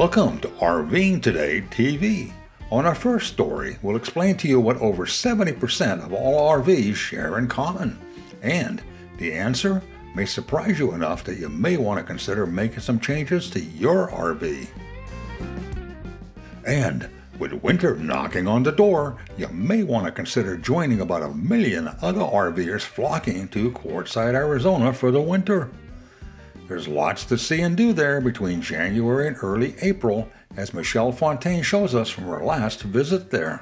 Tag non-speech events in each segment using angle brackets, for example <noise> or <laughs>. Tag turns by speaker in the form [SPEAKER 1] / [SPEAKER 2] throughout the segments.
[SPEAKER 1] Welcome to RVing Today TV. On our first story, we'll explain to you what over 70% of all RVs share in common. And the answer may surprise you enough that you may want to consider making some changes to your RV. And with winter knocking on the door, you may want to consider joining about a million other RVers flocking to Quartzsite, Arizona for the winter. There's lots to see and do there between January and early April, as Michelle Fontaine shows us from her last visit there.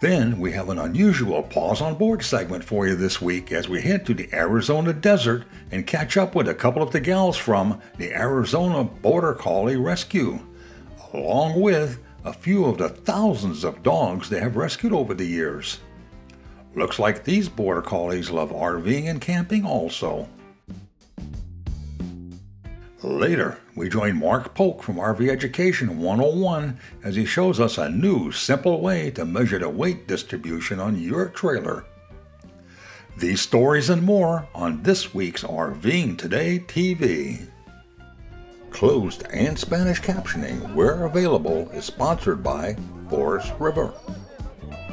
[SPEAKER 1] Then we have an unusual Paws On Board segment for you this week as we head to the Arizona desert and catch up with a couple of the gals from the Arizona Border Collie Rescue, along with a few of the thousands of dogs they have rescued over the years. Looks like these Border Collies love RVing and camping also. Later, we join Mark Polk from RV Education 101 as he shows us a new, simple way to measure the weight distribution on your trailer. These stories and more on this week's RVing Today TV. Closed and Spanish captioning, where available, is sponsored by Forest River.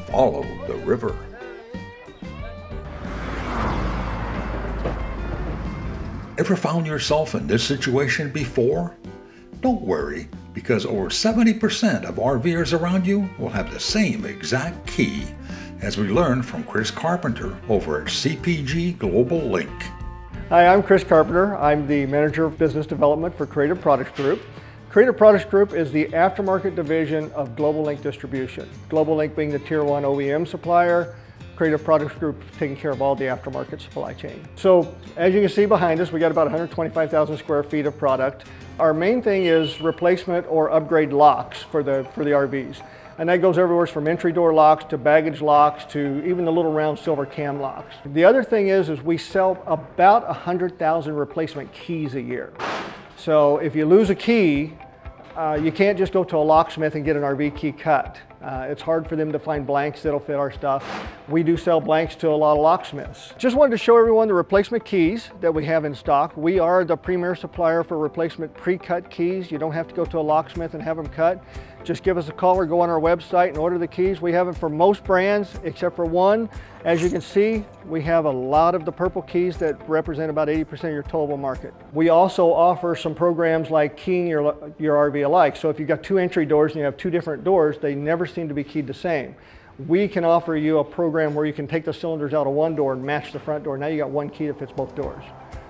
[SPEAKER 1] Follow the river. Ever found yourself in this situation before? Don't worry, because over 70% of RVers around you will have the same exact key, as we learned from Chris Carpenter over at CPG Global Link.
[SPEAKER 2] Hi, I'm Chris Carpenter. I'm the Manager of Business Development for Creative Products Group. Creative Products Group is the aftermarket division of Global Link Distribution. Global Link being the Tier 1 OEM supplier, Creative Products Group taking care of all the aftermarket supply chain. So as you can see behind us, we got about 125,000 square feet of product. Our main thing is replacement or upgrade locks for the, for the RVs. And that goes everywhere from entry door locks to baggage locks to even the little round silver cam locks. The other thing is, is we sell about 100,000 replacement keys a year. So if you lose a key, uh, you can't just go to a locksmith and get an RV key cut. Uh, it's hard for them to find blanks that'll fit our stuff. We do sell blanks to a lot of locksmiths. Just wanted to show everyone the replacement keys that we have in stock. We are the premier supplier for replacement pre-cut keys. You don't have to go to a locksmith and have them cut. Just give us a call or go on our website and order the keys. We have them for most brands except for one. As you can see, we have a lot of the purple keys that represent about 80% of your towable market. We also offer some programs like keying your, your RV alike. So if you've got two entry doors and you have two different doors, they never seem to be keyed the same. We can offer you a program where you can take the cylinders out of one door and match the front door. Now you got one key that fits both doors.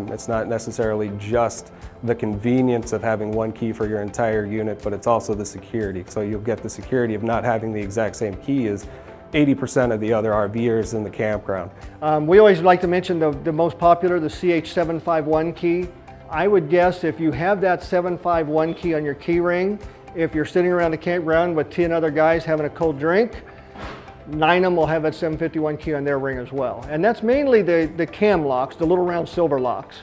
[SPEAKER 3] It's not necessarily just the convenience of having one key for your entire unit, but it's also the security. So you'll get the security of not having the exact same key as 80% of the other RVers in the campground.
[SPEAKER 2] Um, we always like to mention the, the most popular, the CH751 key. I would guess if you have that 751 key on your key ring, if you're sitting around the campground with 10 other guys having a cold drink, nine of them will have that 751 key on their ring as well. And that's mainly the, the cam locks, the little round silver locks.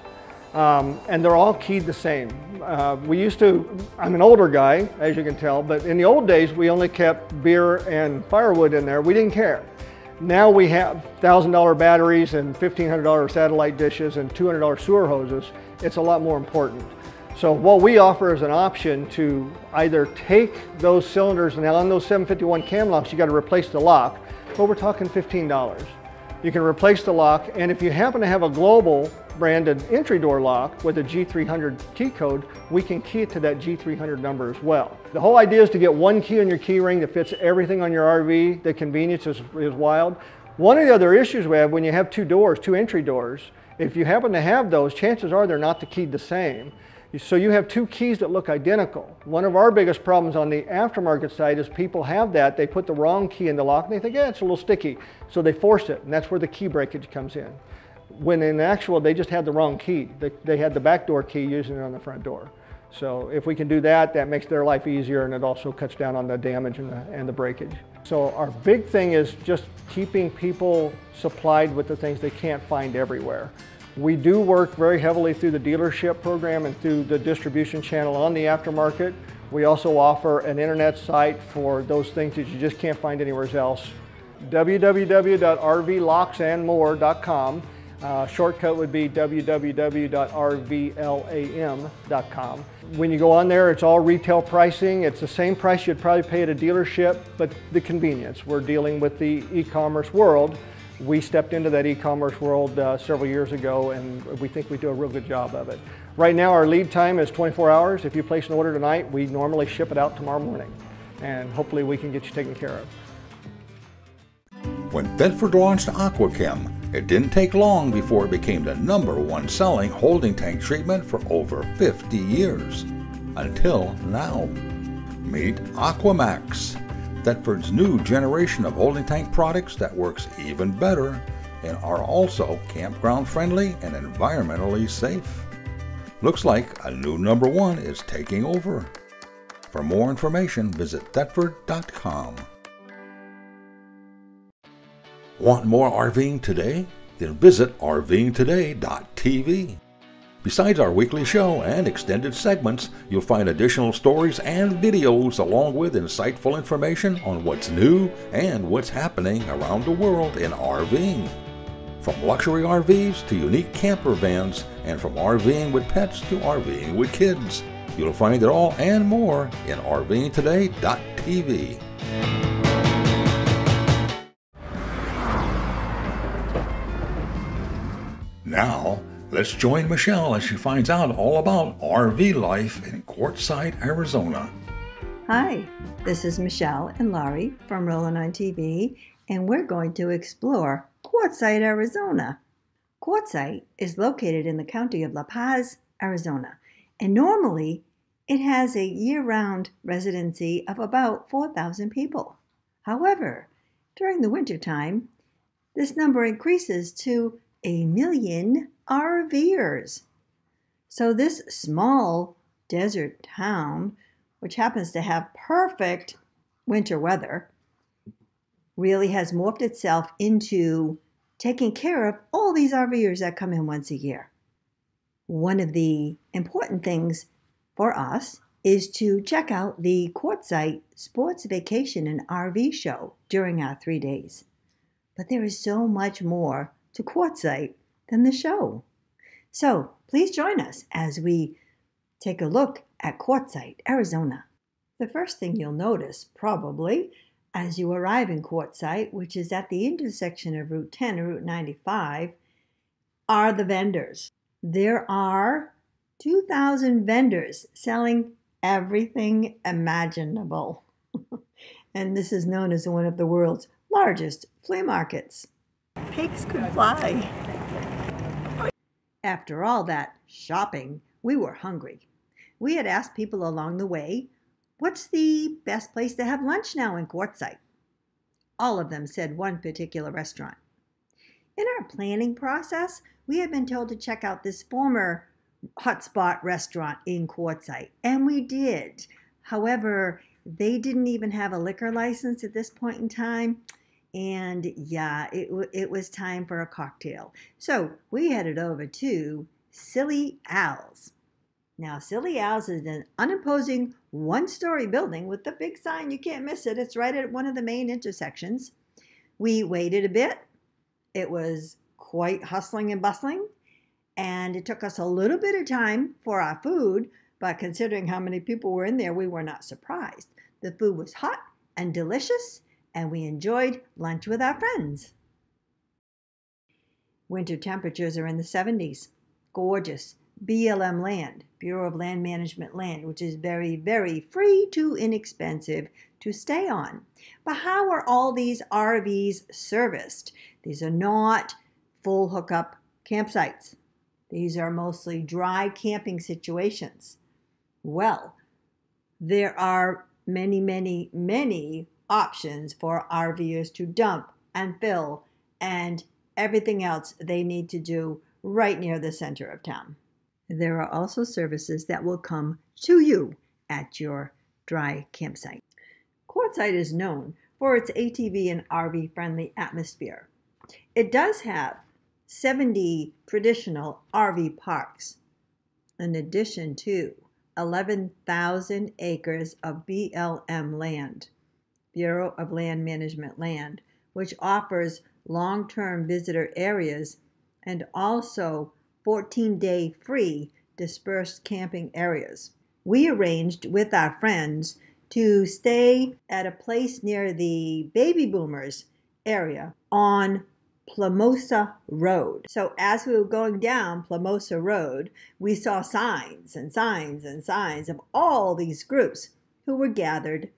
[SPEAKER 2] Um, and they're all keyed the same. Uh, we used to, I'm an older guy, as you can tell, but in the old days, we only kept beer and firewood in there. We didn't care. Now we have $1,000 batteries and $1,500 satellite dishes and $200 sewer hoses. It's a lot more important. So what we offer is an option to either take those cylinders, and on those 751 cam locks, you got to replace the lock, but we're talking $15. You can replace the lock, and if you happen to have a global branded entry door lock with a G300 key code, we can key it to that G300 number as well. The whole idea is to get one key on your key ring that fits everything on your RV. The convenience is, is wild. One of the other issues we have when you have two doors, two entry doors, if you happen to have those, chances are they're not the keyed the same. So you have two keys that look identical. One of our biggest problems on the aftermarket side is people have that, they put the wrong key in the lock and they think, yeah, it's a little sticky. So they force it and that's where the key breakage comes in. When in actual, they just had the wrong key. They, they had the back door key using it on the front door. So if we can do that, that makes their life easier and it also cuts down on the damage and the, and the breakage. So our big thing is just keeping people supplied with the things they can't find everywhere. We do work very heavily through the dealership program and through the distribution channel on the aftermarket. We also offer an internet site for those things that you just can't find anywhere else. www.rvlocksandmore.com. Uh, shortcut would be www.rvlam.com. When you go on there, it's all retail pricing. It's the same price you'd probably pay at a dealership, but the convenience. We're dealing with the e-commerce world. We stepped into that e-commerce world uh, several years ago, and we think we do a real good job of it. Right now, our lead time is 24 hours. If you place an order tonight, we normally ship it out tomorrow morning, and hopefully we can get you taken care of.
[SPEAKER 1] When Thetford launched Aqua-Kem, it didn't take long before it became the number one selling holding tank treatment for over 50 years. Until now. Meet Aquamax, Thetford's new generation of holding tank products that works even better and are also campground friendly and environmentally safe. Looks like a new number one is taking over. For more information, visit Thetford.com. Want more RVing today? Then visit RVingToday.tv. Besides our weekly show and extended segments, you'll find additional stories and videos along with insightful information on what's new and what's happening around the world in RVing. From luxury RVs to unique camper vans, and from RVing with pets to RVing with kids. You'll find it all and more in RVingToday.tv. Now, let's join Michelle as she finds out all about RV life in Quartzsite, Arizona.
[SPEAKER 4] Hi, this is Michelle and Laurie from Rollin' on TV, and we're going to explore Quartzsite, Arizona. Quartzsite is located in the county of La Paz, Arizona, and normally it has a year round residency of about 4,000 people. However, during the wintertime, this number increases to a million RVers. So, this small desert town, which happens to have perfect winter weather, really has morphed itself into taking care of all these RVers that come in once a year. One of the important things for us is to check out the Quartzsite Sports Vacation and RV show during our three days. But there is so much more to Quartzsite than the show. So please join us as we take a look at Quartzsite, Arizona. The first thing you'll notice, probably, as you arrive in Quartzsite, which is at the intersection of Route 10 and Route 95, are the vendors. There are 2,000 vendors selling everything imaginable. <laughs> and this is known as one of the world's largest flea markets. Pigs could fly. After all that shopping, we were hungry. We had asked people along the way What's the best place to have lunch now in Quartzsite? All of them said one particular restaurant. In our planning process, we had been told to check out this former hotspot restaurant in Quartzsite, and we did. However, they didn't even have a liquor license at this point in time. And yeah, it, it was time for a cocktail. So we headed over to Silly Al's. Now, Silly Al's is an unimposing one story building with a big sign. You can't miss it. It's right at one of the main intersections. We waited a bit. It was quite hustling and bustling, and it took us a little bit of time for our food, but considering how many people were in there, we were not surprised. The food was hot and delicious, and we enjoyed lunch with our friends. Winter temperatures are in the 70s. Gorgeous. BLM land, Bureau of Land Management land, which is very, very free to inexpensive to stay on. But how are all these RVs serviced? These are not full hookup campsites. These are mostly dry camping situations. Well, there are many, many, many options for RVers to dump and fill and everything else they need to do right near the center of town. There are also services that will come to you at your dry campsite. Quartzsite is known for its ATV and RV friendly atmosphere. It does have 70 traditional RV parks, in addition to 11,000 acres of BLM land, Bureau of Land Management land, which offers long term visitor areas and also 14 day free dispersed camping areas. We arranged with our friends to stay at a place near the baby boomers area on Plomosa Road. So as we were going down Plomosa Road, we saw signs and signs and signs of all these groups who were gathered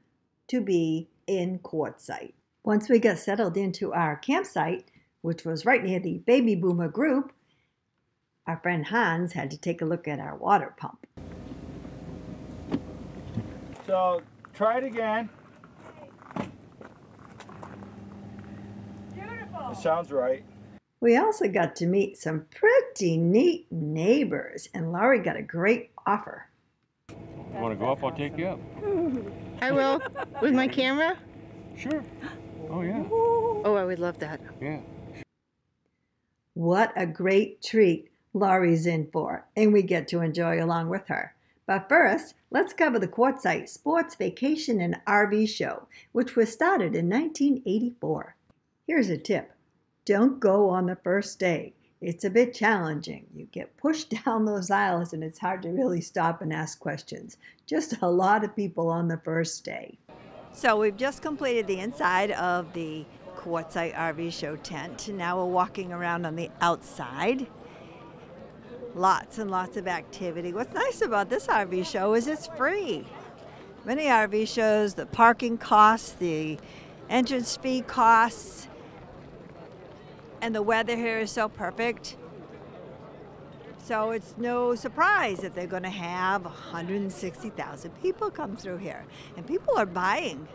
[SPEAKER 4] to be in Quartzsite. Once we got settled into our campsite, which was right near the baby boomer group, our friend Hans had to take a look at our water pump.
[SPEAKER 5] So try it again.
[SPEAKER 6] Beautiful.
[SPEAKER 5] It sounds right.
[SPEAKER 4] We also got to meet some pretty neat neighbors, and Laurie got a great offer.
[SPEAKER 7] You want to go up? I'll take you up. <laughs>
[SPEAKER 6] I will. With my camera?
[SPEAKER 7] Sure. Oh, yeah.
[SPEAKER 6] Oh, I would love that.
[SPEAKER 7] Yeah.
[SPEAKER 4] What a great treat Laurie's in for, and we get to enjoy along with her. But first, let's cover the Quartzsite Sports Vacation and RV Show, which was started in 1984. Here's a tip don't go on the first day. It's a bit challenging. You get pushed <laughs> down those aisles, and it's hard to really stop and ask questions. Just a lot of people on the first day. So, we've just completed the inside of the Quartzsite RV Show tent. Now we're walking around on the outside lots and lots of activity. What's nice about this RV show is it's free. Many RV shows, the parking costs, the entrance fee costs, and the weather here is so perfect. So it's no surprise that they're going to have 160,000 people come through here. And people are buying,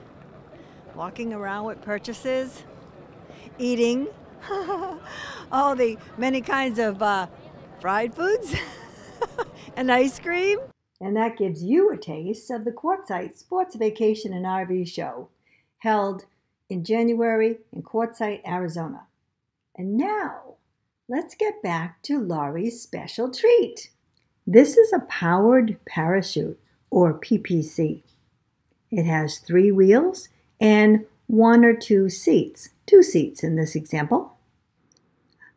[SPEAKER 4] walking around with purchases, eating, <laughs> all the many kinds of uh, fried foods <laughs> and ice cream. And that gives you a taste of the Quartzsite Sports Vacation and RV Show held in January in Quartzsite, Arizona. And now, let's get back to Laurie's special treat. This is a powered parachute, or PPC. It has three wheels and one or two seats, two seats in this example.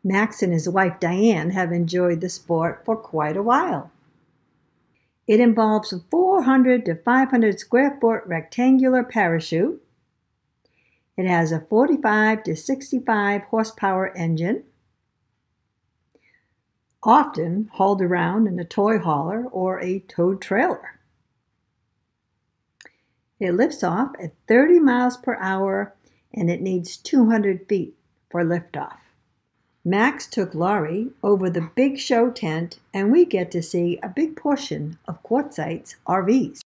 [SPEAKER 4] Max and his wife Diane have enjoyed the sport for quite a while. It involves a 400 to 500 square foot rectangular parachute. It has a 45 to 65 horsepower engine, often hauled around in a toy hauler or a towed trailer. It lifts off at 30 miles per hour and it needs 200 feet for liftoff. Max took Laurie over the big show tent, and we get to see a big portion of Quartzsite's RVs.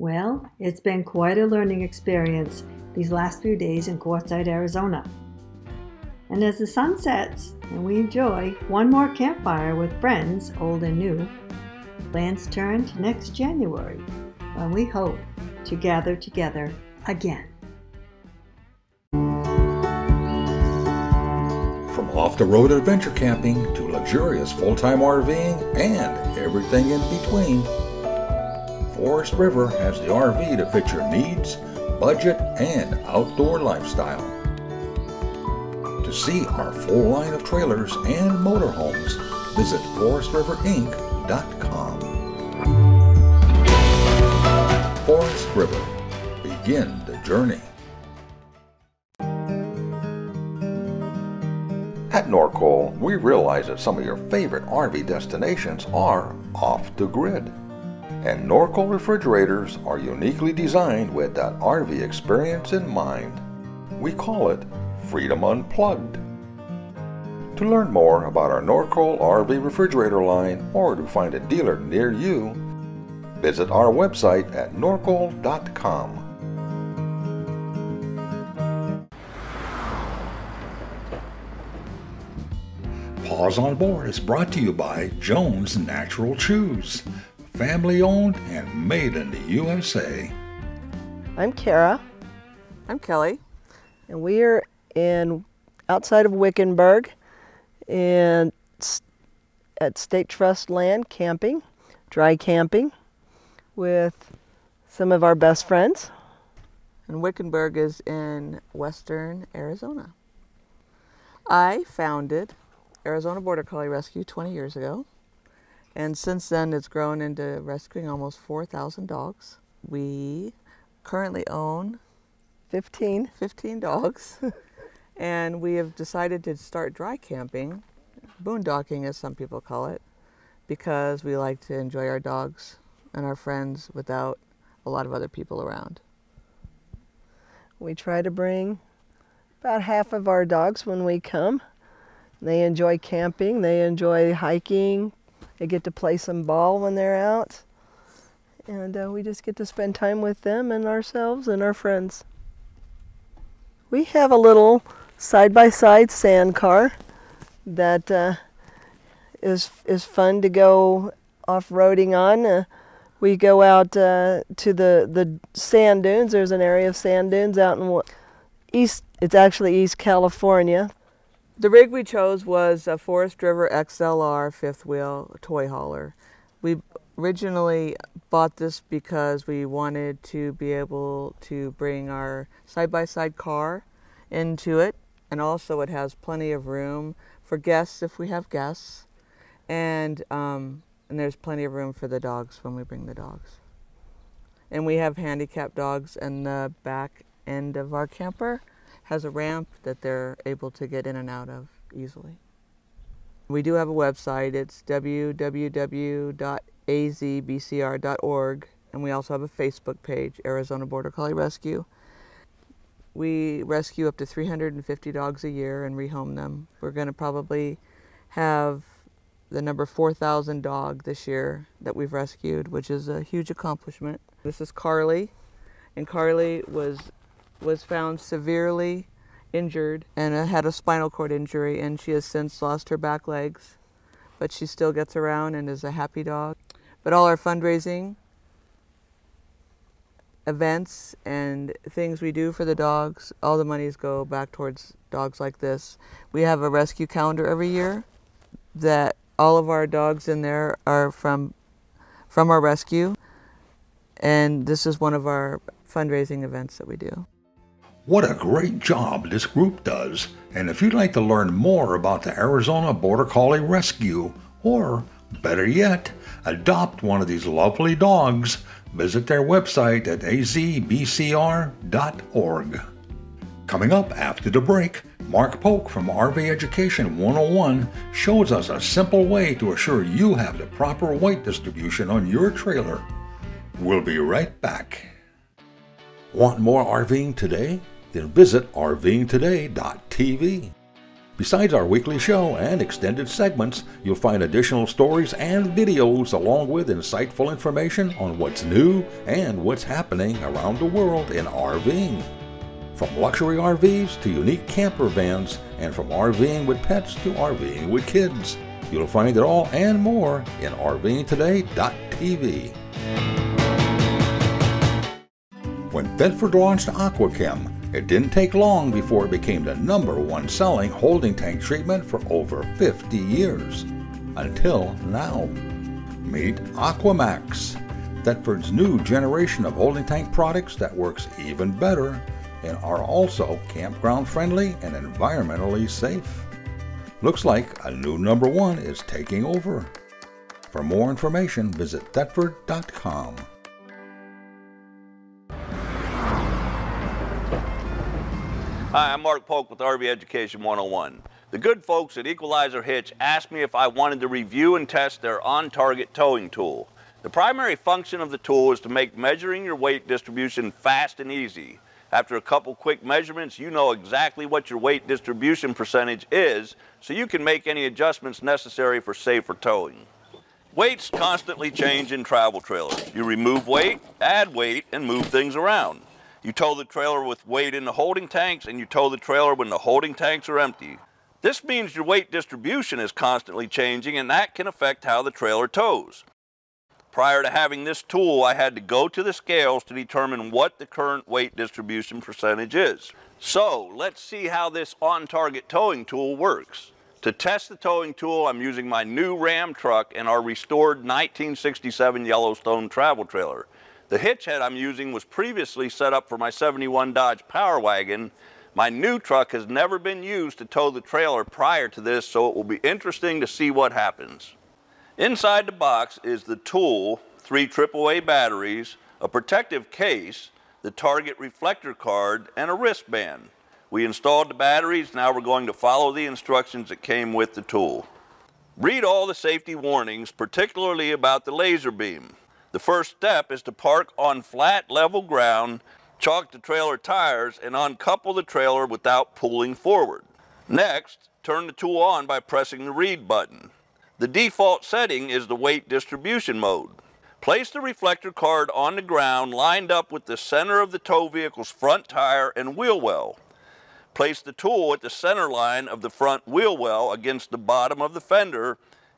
[SPEAKER 4] Well, it's been quite a learning experience these last few days in Quartzsite, Arizona. And as the sun sets and we enjoy one more campfire with friends, old and new, plans turn to next January when we hope to gather together again.
[SPEAKER 1] From off the road adventure camping to luxurious full time RVing and everything in between, Forest River has the RV to fit your needs, budget, and outdoor lifestyle. To see our full line of trailers and motorhomes, visit forestriverinc.com. Forest River. Begin the journey. At Norcold, we realize that some of your favorite RV destinations are off the grid. And Norcold refrigerators are uniquely designed with that RV experience in mind. We call it Freedom Unplugged. To learn more about our Norcold RV refrigerator line or to find a dealer near you, visit our website at norcold.com. Paws On Board is brought to you by Jones Natural Chews, family owned and made in the USA.
[SPEAKER 8] I'm Kara,
[SPEAKER 9] I'm Kelly.
[SPEAKER 8] and we are in outside of Wickenburg, and at State Trust Land camping, dry camping, with some of our best friends.
[SPEAKER 9] And Wickenburg is in western Arizona. I founded Arizona Border Collie Rescue 20 years ago. And since then, it's grown into rescuing almost 4,000 dogs. We currently own
[SPEAKER 8] 15.
[SPEAKER 9] 15 dogs. <laughs> and we have decided to start dry camping, boondocking as some people call it, because we like to enjoy our dogs and our friends without a lot of other people around.
[SPEAKER 8] We try to bring about half of our dogs when we come. They enjoy camping, they enjoy hiking, they get to play some ball when they're out. And uh, we just get to spend time with them and ourselves and our friends. We have a little side by side sand car that uh, is is fun to go off roading on. Uh, we go out uh, to the the sand dunes. There's an area of sand dunes out in east. It's actually East California.
[SPEAKER 9] The rig we chose was a Forest River XLR fifth wheel toy hauler. We originally bought this because we wanted to be able to bring our side by side car into it, and also it has plenty of room for guests if we have guests, and um, and there's plenty of room for the dogs when we bring the dogs. And we have handicapped dogs, in the back end of our camper has a ramp that they're able to get in and out of easily. We do have a website. It's www.azbcr.org, and we also have a Facebook page, Arizona Border Collie Rescue. We rescue up to 350 dogs a year and rehome them. We're going to probably have the number 4,000 dog this year that we've rescued, which is a huge accomplishment. This is Carly, and Carly was was found severely injured and uh, had a spinal cord injury, and she has since lost her back legs, but she still gets around and is a happy dog. But all our fundraising events and things we do for the dogs, all the monies go back towards dogs like this. We have a rescue calendar every year that all of our dogs in there are from from our rescue and this is one of our fundraising events that we do.
[SPEAKER 1] What a great job this group does. And if you'd like to learn more about the Arizona Border Collie Rescue, or better yet, adopt one of these lovely dogs, visit their website at azbcr.org. Coming up after the break, Mark Polk from RV Education 101 shows us a simple way to assure you have the proper weight distribution on your trailer. We'll be right back. Want more RVing today? Then visit rvingtoday.tv. Besides our weekly show and extended segments, you'll find additional stories and videos along with insightful information on what's new and what's happening around the world in RVing. From luxury RVs to unique camper vans, and from RVing with pets to RVing with kids. You'll find it all and more in rvingtoday.tv. When Thetford launched Aqua-Kem, it didn't take long before it became the number one selling holding tank treatment for over 50 years. Until now. Meet Aquamax, Thetford's new generation of holding tank products that works even better and are also campground friendly and environmentally safe. Looks like a new number one is taking over. For more information, visit thetford.com.
[SPEAKER 10] Hi, I'm Mark Polk with RV Education 101. The good folks at Equalizer Hitch asked me if I wanted to review and test their on-target towing tool. The primary function of the tool is to make measuring your weight distribution fast and easy. After a couple quick measurements, you know exactly what your weight distribution percentage is, so you can make any adjustments necessary for safer towing. Weights constantly change in travel trailers. You remove weight, add weight, and move things around. You tow the trailer with weight in the holding tanks and you tow the trailer when the holding tanks are empty. This means your weight distribution is constantly changing and that can affect how the trailer tows. Prior to having this tool, I had to go to the scales to determine what the current weight distribution percentage is. So let's see how this on-target towing tool works. To test the towing tool, I'm using my new Ram truck and our restored 1967 Yellowstone travel trailer. The hitch head I'm using was previously set up for my 71 Dodge Power Wagon, My new truck has never been used to tow the trailer prior to this, so it will be interesting to see what happens. Inside the box is the tool, three AAA batteries, a protective case, the target reflector card, and a wristband. We installed the batteries, now we're going to follow the instructions that came with the tool. Read all the safety warnings, particularly about the laser beam. The first step is to park on flat, level ground, chalk the trailer tires, and uncouple the trailer without pulling forward. Next, turn the tool on by pressing the read button. The default setting is the weight distribution mode. Place the reflector card on the ground lined up with the center of the tow vehicle's front tire and wheel well. Place the tool at the center line of the front wheel well against the bottom of the fender,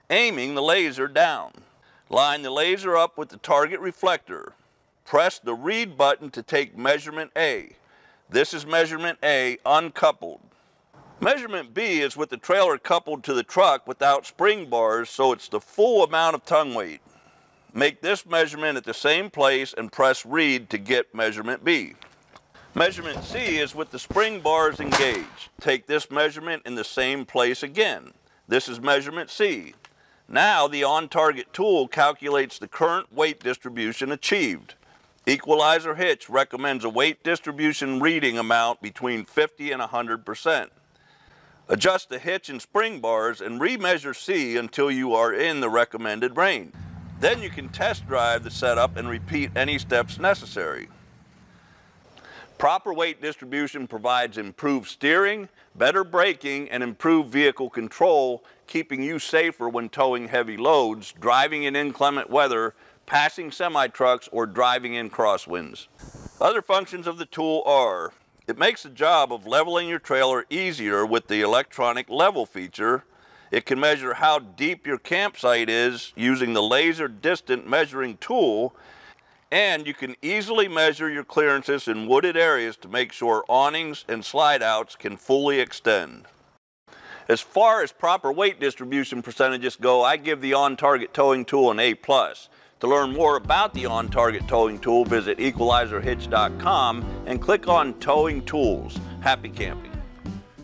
[SPEAKER 10] aiming the laser down. Line the laser up with the target reflector. Press the read button to take measurement A. This is measurement A uncoupled. Measurement B is with the trailer coupled to the truck without spring bars, so it's the full amount of tongue weight. Make this measurement at the same place and press read to get measurement B. Measurement C is with the spring bars engaged. Take this measurement in the same place again. This is measurement C. Now the on-target tool calculates the current weight distribution achieved. Equalizer Hitch recommends a weight distribution reading amount between 50 and 100%. Adjust the hitch and spring bars and remeasure C until you are in the recommended range. Then you can test drive the setup and repeat any steps necessary. Proper weight distribution provides improved steering, better braking, and improved vehicle control, keeping you safer when towing heavy loads, driving in inclement weather, passing semi-trucks, or driving in crosswinds. Other functions of the tool are, it makes the job of leveling your trailer easier with the electronic level feature. It can measure how deep your campsite is using the laser distant measuring tool, and you can easily measure your clearances in wooded areas to make sure awnings and slide outs can fully extend. As far as proper weight distribution percentages go, I give the on-target towing tool an A+. To learn more about the on-target towing tool, visit equalizerhitch.com and click on Towing Tools. Happy camping.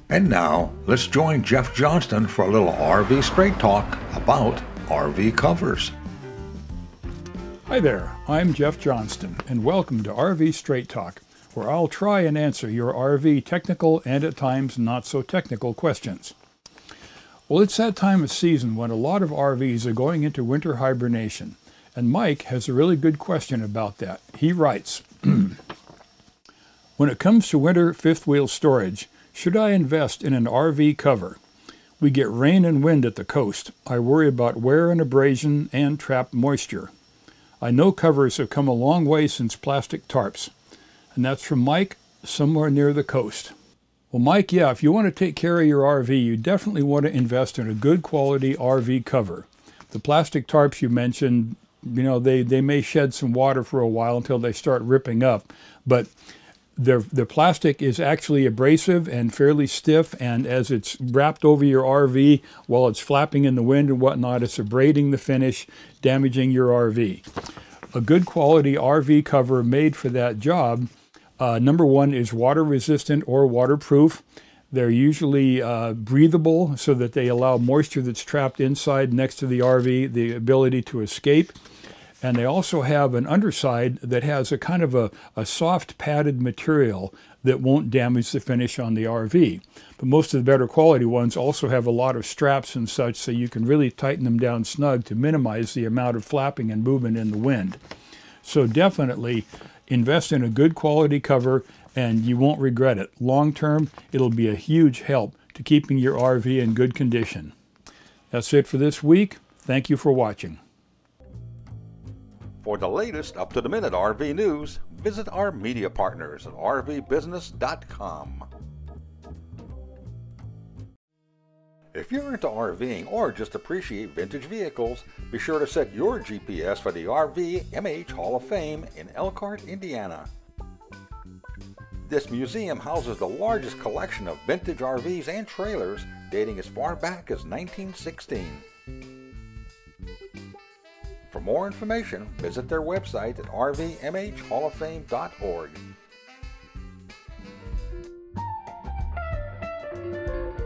[SPEAKER 1] And now, let's join Jeff Johnston for a little RV Straight Talk about RV covers.
[SPEAKER 11] Hi there, I'm Jeff Johnston, and welcome to RV Straight Talk, where I'll try and answer your RV technical and at times not so technical questions. Well, it's that time of season when a lot of RVs are going into winter hibernation. And Mike has a really good question about that. He writes <clears throat> When it comes to winter fifth wheel storage, should I invest in an RV cover? We get rain and wind at the coast. I worry about wear and abrasion and trapped moisture. I know covers have come a long way since plastic tarps. And that's from Mike, somewhere near the coast. Well, Mike, yeah, if you want to take care of your RV, you definitely want to invest in a good quality RV cover. The plastic tarps you mentioned you know they they may shed some water for a while until they start ripping up but the the plastic is actually abrasive and fairly stiff and as it's wrapped over your RV while it's flapping in the wind and whatnot it's abrading the finish damaging your RV a good quality RV cover made for that job uh, number one is water resistant or waterproof they're usually uh, breathable so that they allow moisture that's trapped inside next to the RV the ability to escape. And they also have an underside that has a kind of a, a soft padded material that won't damage the finish on the RV. But most of the better quality ones also have a lot of straps and such so you can really tighten them down snug to minimize the amount of flapping and movement in the wind. So definitely invest in a good quality cover and you won't regret it. Long term, it'll be a huge help to keeping your RV in good condition. That's it for this week. Thank you for watching.
[SPEAKER 1] For the latest up to the minute RV news, visit our media partners at rvbusiness.com. If you're into RVing or just appreciate vintage vehicles, be sure to set your GPS for the RV MH Hall of Fame in Elkhart, Indiana. This museum houses the largest collection of vintage RVs and trailers dating as far back as 1916. For more information, visit their website at rvmhhalloffame.org.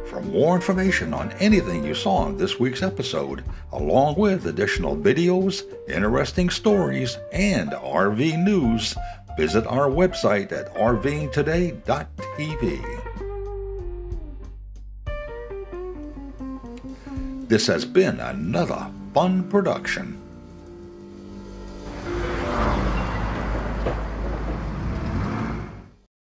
[SPEAKER 1] For more information on anything you saw in this week's episode, along with additional videos, interesting stories, and RV news, visit our website at rvingtoday.tv. This has been another fun production